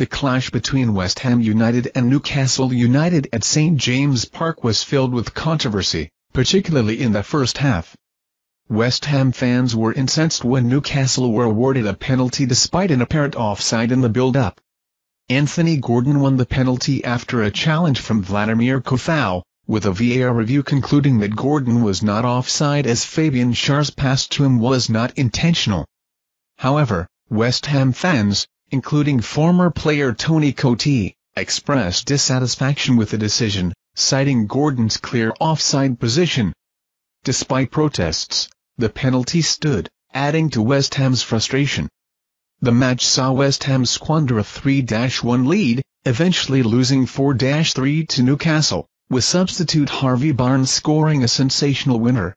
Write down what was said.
The clash between West Ham United and Newcastle United at St James Park was filled with controversy, particularly in the first half. West Ham fans were incensed when Newcastle were awarded a penalty despite an apparent offside in the build-up. Anthony Gordon won the penalty after a challenge from Vladimir Coufal, with a VAR review concluding that Gordon was not offside as Fabian Schär's pass to him was not intentional. However, West Ham fans, including former player Tony Cottee, expressed dissatisfaction with the decision, citing Gordon's clear offside position. Despite protests, the penalty stood, adding to West Ham's frustration. The match saw West Ham squander a 3-1 lead, eventually losing 4-3 to Newcastle, with substitute Harvey Barnes scoring a sensational winner.